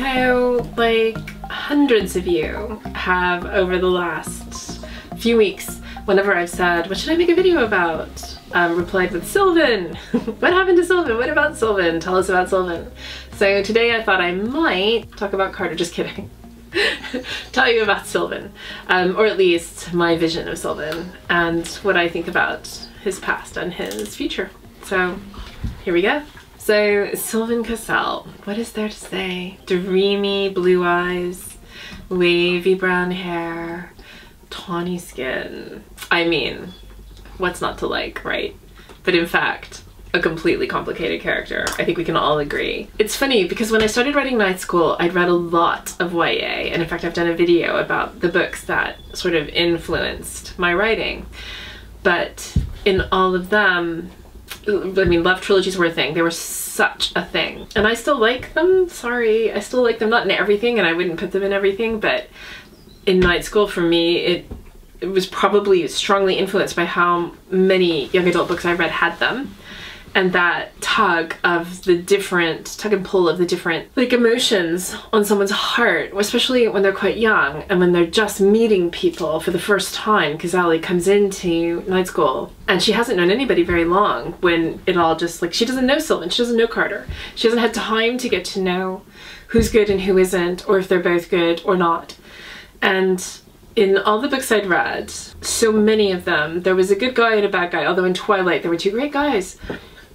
So, like, hundreds of you have over the last few weeks, whenever I've said, what should I make a video about? Um, replied with Sylvain. what happened to Sylvain? What about Sylvain? Tell us about Sylvain. So today I thought I might talk about Carter, just kidding. Tell you about Sylvain, um, or at least my vision of Sylvain and what I think about his past and his future. So here we go. So Sylvain Cassel, what is there to say? Dreamy blue eyes, wavy brown hair, tawny skin. I mean, what's not to like, right? But in fact, a completely complicated character. I think we can all agree. It's funny because when I started writing Night School, I'd read a lot of YA, and in fact I've done a video about the books that sort of influenced my writing. But in all of them, I mean, love trilogies were a thing. They were such a thing. And I still like them, sorry. I still like them, not in everything, and I wouldn't put them in everything, but in Night School for me, it, it was probably strongly influenced by how many young adult books I read had them and that tug of the different tug and pull of the different like emotions on someone's heart especially when they're quite young and when they're just meeting people for the first time because Allie comes into night school and she hasn't known anybody very long when it all just like she doesn't know Sylvain she doesn't know Carter she hasn't had time to get to know who's good and who isn't or if they're both good or not and in all the books I'd read, so many of them, there was a good guy and a bad guy. Although in Twilight, there were two great guys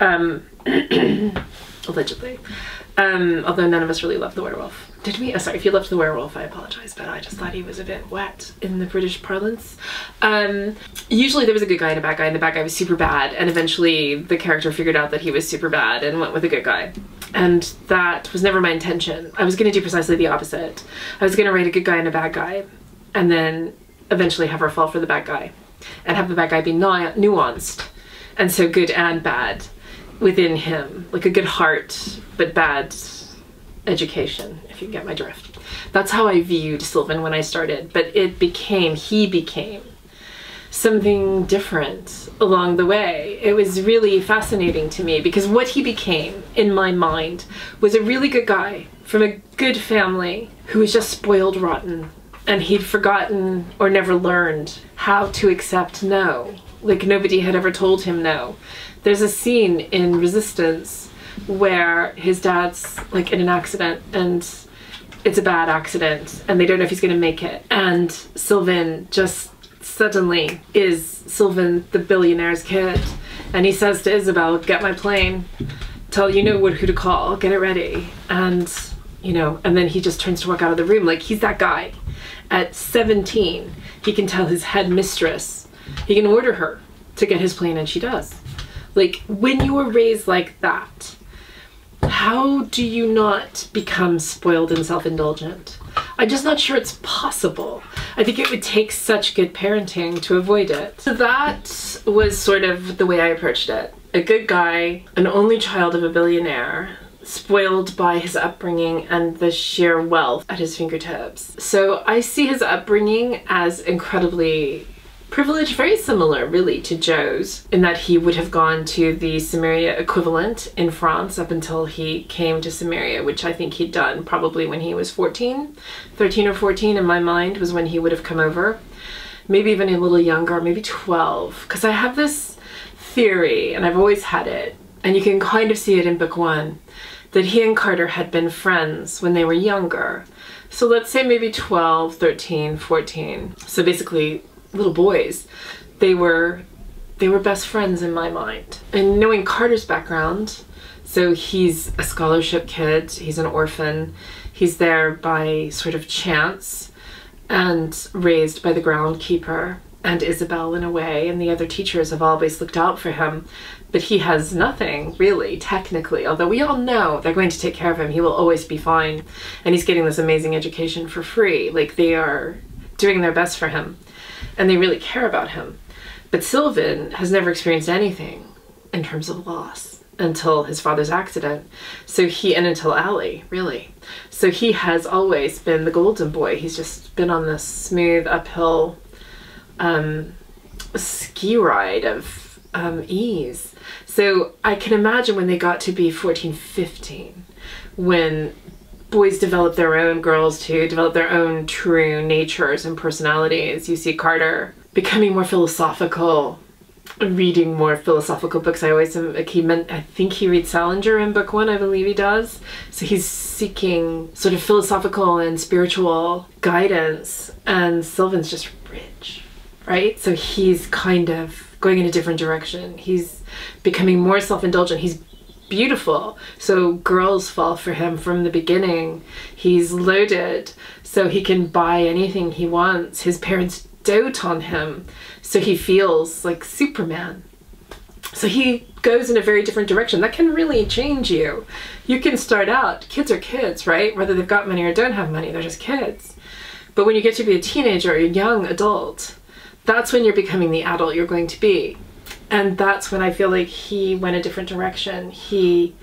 um, allegedly. Um, although none of us really loved the werewolf. Did we? Oh, sorry, if you loved the werewolf, I apologize, but I just thought he was a bit wet in the British parlance. Um, usually there was a good guy and a bad guy, and the bad guy was super bad, and eventually the character figured out that he was super bad and went with a good guy. And that was never my intention. I was going to do precisely the opposite. I was going to write a good guy and a bad guy, and then eventually have her fall for the bad guy, and have the bad guy be nuanced, and so good and bad within him, like a good heart, but bad education, if you get my drift. That's how I viewed Sylvain when I started, but it became, he became something different along the way. It was really fascinating to me because what he became in my mind was a really good guy from a good family who was just spoiled rotten and he'd forgotten or never learned how to accept no. Like nobody had ever told him no. There's a scene in Resistance where his dad's like in an accident and it's a bad accident and they don't know if he's going to make it. And Sylvain just suddenly is Sylvain the billionaire's kid. And he says to Isabel, get my plane, tell you know who to call, get it ready. And, you know, and then he just turns to walk out of the room like he's that guy. At 17, he can tell his head mistress, he can order her to get his plane and she does. Like, when you were raised like that, how do you not become spoiled and self indulgent? I'm just not sure it's possible. I think it would take such good parenting to avoid it. So that was sort of the way I approached it. A good guy, an only child of a billionaire, spoiled by his upbringing and the sheer wealth at his fingertips. So I see his upbringing as incredibly privilege very similar really to Jo's in that he would have gone to the Cimmeria equivalent in France up until he came to Cimmeria which I think he'd done probably when he was 14, 13 or 14 in my mind was when he would have come over. Maybe even a little younger, maybe 12. Because I have this theory, and I've always had it, and you can kind of see it in book one, that he and Carter had been friends when they were younger. So let's say maybe 12, 13, 14. So basically little boys, they were they were best friends in my mind. And knowing Carter's background, so he's a scholarship kid, he's an orphan, he's there by sort of chance and raised by the groundkeeper and Isabel in a way, and the other teachers have always looked out for him. But he has nothing, really, technically. Although we all know they're going to take care of him, he will always be fine. And he's getting this amazing education for free. Like, they are doing their best for him and they really care about him. But Sylvain has never experienced anything in terms of loss until his father's accident. So he, and until Allie, really. So he has always been the golden boy. He's just been on this smooth uphill um, ski ride of um, ease. So I can imagine when they got to be 14, 15, when boys develop their own, girls too, develop their own true natures and personalities. You see Carter becoming more philosophical, reading more philosophical books. I always like he meant I think he reads Salinger in book one, I believe he does. So he's seeking sort of philosophical and spiritual guidance, and Sylvain's just rich, right? So he's kind of going in a different direction. He's becoming more self-indulgent. He's beautiful. So girls fall for him from the beginning. He's loaded, so he can buy anything he wants. His parents dote on him, so he feels like Superman. So he goes in a very different direction. That can really change you. You can start out, kids are kids, right? Whether they've got money or don't have money, they're just kids. But when you get to be a teenager or a young adult, that's when you're becoming the adult you're going to be and that's when I feel like he went a different direction. He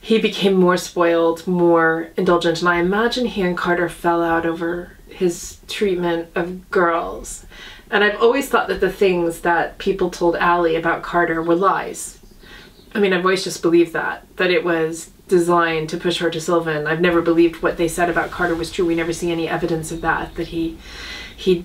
he became more spoiled, more indulgent, and I imagine he and Carter fell out over his treatment of girls. And I've always thought that the things that people told Allie about Carter were lies. I mean, I've always just believed that, that it was designed to push her to Sylvain. I've never believed what they said about Carter was true. We never see any evidence of that, that he he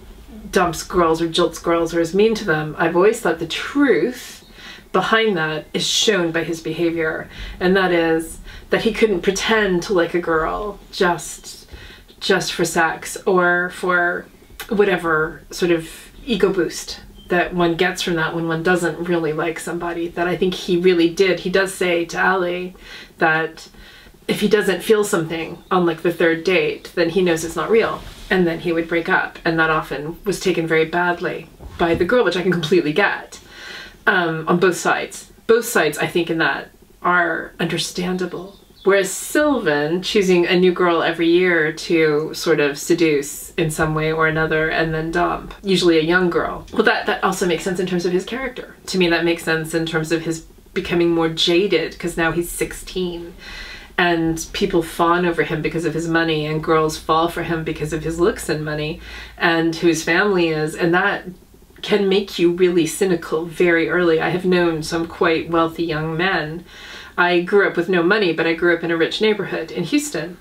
dumps girls or jilts girls or is mean to them. I've always thought the truth behind that is shown by his behavior, and that is that he couldn't pretend to like a girl just just for sex or for whatever sort of ego boost that one gets from that when one doesn't really like somebody. That I think he really did. He does say to Allie that if he doesn't feel something on like the third date, then he knows it's not real and then he would break up and that often was taken very badly by the girl which i can completely get um, on both sides. Both sides i think in that are understandable. Whereas sylvain choosing a new girl every year to sort of seduce in some way or another and then dump usually a young girl. Well that that also makes sense in terms of his character. To me that makes sense in terms of his becoming more jaded because now he's 16 and people fawn over him because of his money and girls fall for him because of his looks and money and who his family is and that can make you really cynical very early. I have known some quite wealthy young men. I grew up with no money but i grew up in a rich neighborhood in houston.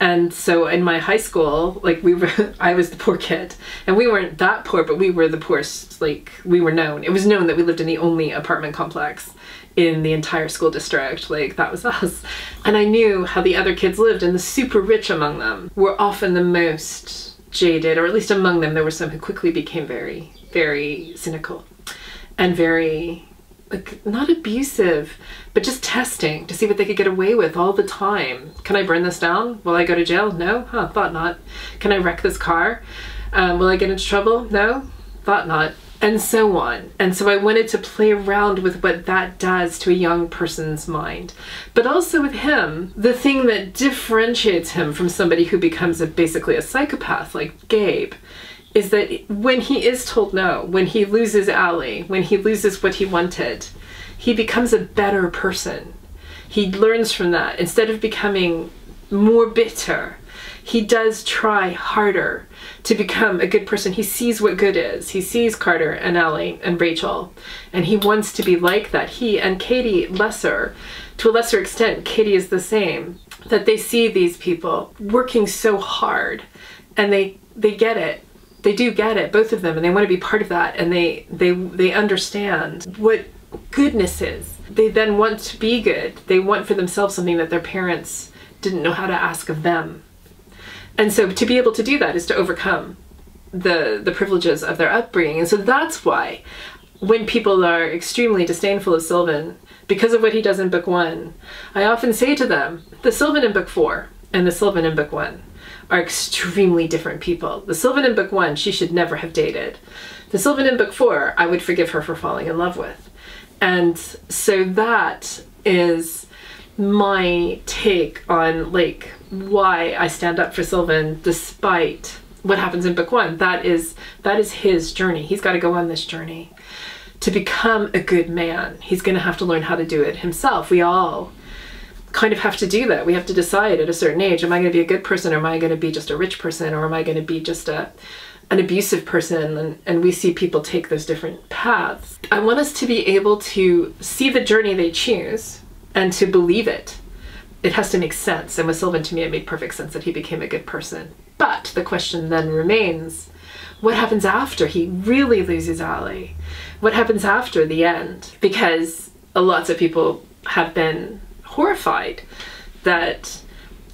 And so in my high school like we were i was the poor kid. And we weren't that poor but we were the poorest like we were known. It was known that we lived in the only apartment complex in the entire school district. Like, that was us. And I knew how the other kids lived, and the super rich among them were often the most jaded, or at least among them, there were some who quickly became very, very cynical and very like not abusive, but just testing to see what they could get away with all the time. Can I burn this down? Will I go to jail? No, huh? Thought not. Can I wreck this car? Um, will I get into trouble? No, thought not and so on. And so I wanted to play around with what that does to a young person's mind. But also with him, the thing that differentiates him from somebody who becomes a, basically a psychopath like Gabe is that when he is told no, when he loses Allie, when he loses what he wanted, he becomes a better person. He learns from that. Instead of becoming more bitter, he does try harder to become a good person. He sees what good is. He sees Carter and Allie and Rachel, and he wants to be like that. He and Katie lesser, to a lesser extent, Katie is the same. That they see these people working so hard, and they they get it. They do get it, both of them, and they want to be part of that, and they they they understand what goodness is. They then want to be good. They want for themselves something that their parents didn't know how to ask of them and so to be able to do that is to overcome the the privileges of their upbringing. And so that's why when people are extremely disdainful of sylvain because of what he does in book one i often say to them the sylvain in book four and the sylvain in book one are extremely different people. The sylvain in book one she should never have dated. The sylvain in book four i would forgive her for falling in love with. And so that is my take on like why I stand up for Sylvain despite what happens in book one. That is that is his journey. He's got to go on this journey. To become a good man, he's going to have to learn how to do it himself. We all kind of have to do that. We have to decide at a certain age, am I going to be a good person or am I going to be just a rich person or am I going to be just a an abusive person and, and we see people take those different paths. I want us to be able to see the journey they choose and to believe it it has to make sense. And with Sylvain, to me, it made perfect sense that he became a good person. But the question then remains what happens after he really loses Allie? What happens after the end? Because a lots of people have been horrified that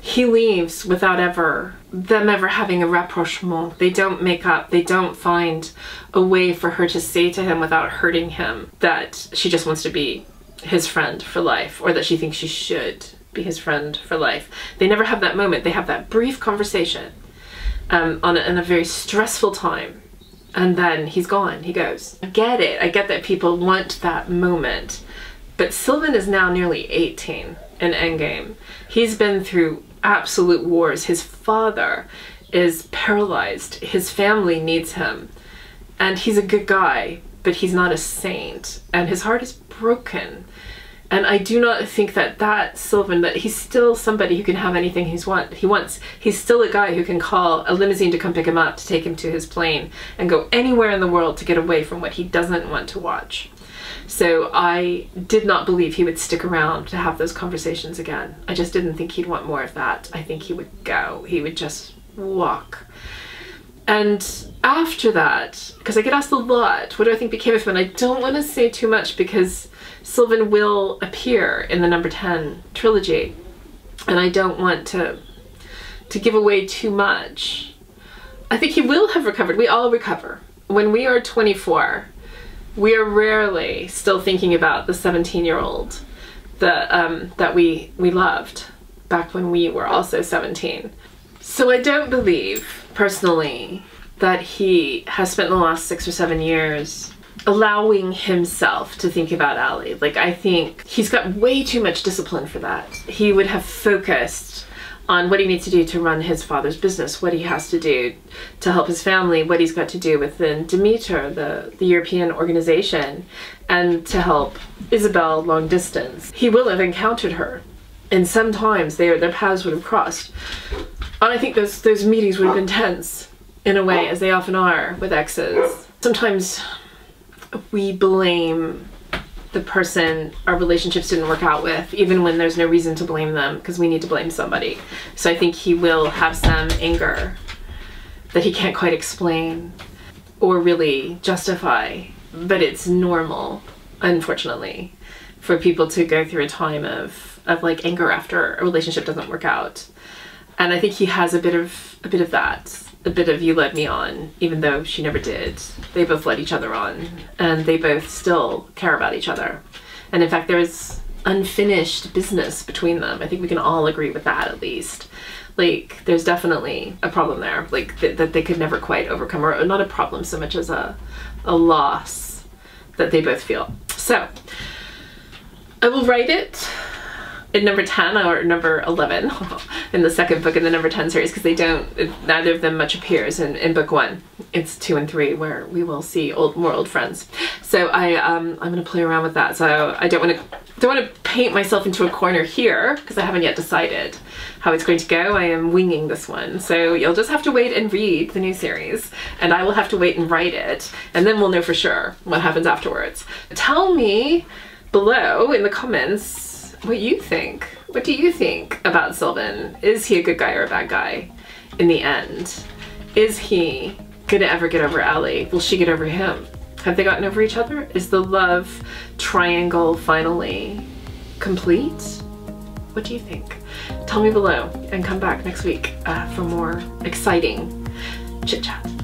he leaves without ever them ever having a rapprochement. They don't make up. They don't find a way for her to say to him without hurting him that she just wants to be his friend for life or that she thinks she should be his friend for life. They never have that moment. They have that brief conversation um, on a, in a very stressful time. And then he's gone. He goes. I get it. I get that people want that moment. But Sylvain is now nearly 18 in Endgame. He's been through absolute wars. His father is paralyzed. His family needs him. And he's a good guy, but he's not a saint. And his heart is broken. And I do not think that that Sylvain, that he's still somebody who can have anything he's want, he wants. He's still a guy who can call a limousine to come pick him up, to take him to his plane, and go anywhere in the world to get away from what he doesn't want to watch. So I did not believe he would stick around to have those conversations again. I just didn't think he'd want more of that. I think he would go. He would just walk. And after that, because I get asked a lot, what do I think became of him? And I don't want to say too much because Sylvain will appear in the number 10 trilogy. And I don't want to to give away too much. I think he will have recovered. We all recover. When we are 24, we are rarely still thinking about the 17 year old that, um, that we, we loved back when we were also 17. So I don't believe, personally, that he has spent the last six or seven years allowing himself to think about Allie. Like, I think he's got way too much discipline for that. He would have focused on what he needs to do to run his father's business, what he has to do to help his family, what he's got to do within Demeter, the, the European organization, and to help Isabel long distance. He will have encountered her, and sometimes they, their paths would have crossed. And I think those, those meetings would have been tense, in a way, as they often are with exes. Sometimes we blame the person our relationships didn't work out with, even when there's no reason to blame them, because we need to blame somebody. So I think he will have some anger that he can't quite explain or really justify, but it's normal, unfortunately, for people to go through a time of, of like anger after a relationship doesn't work out. And I think he has a bit of a bit of that a bit of you led me on, even though she never did. They both led each other on, and they both still care about each other. And in fact, there is unfinished business between them. I think we can all agree with that at least. Like, there's definitely a problem there, like th that they could never quite overcome, or not a problem so much as a, a loss that they both feel. So, I will write it in number 10 or number 11 in the second book in the number 10 series because they don't neither of them much appears in, in book one. It's two and three where we will see old more old friends. So I um, I'm gonna play around with that. So I don't want to don't want to paint myself into a corner here because I haven't yet decided how it's going to go. I am winging this one. So you'll just have to wait and read the new series and I will have to wait and write it and then we'll know for sure what happens afterwards. Tell me below in the comments what you think. What do you think about Sylvain? Is he a good guy or a bad guy in the end? Is he gonna ever get over Allie? Will she get over him? Have they gotten over each other? Is the love triangle finally complete? What do you think? Tell me below and come back next week uh, for more exciting chit chat.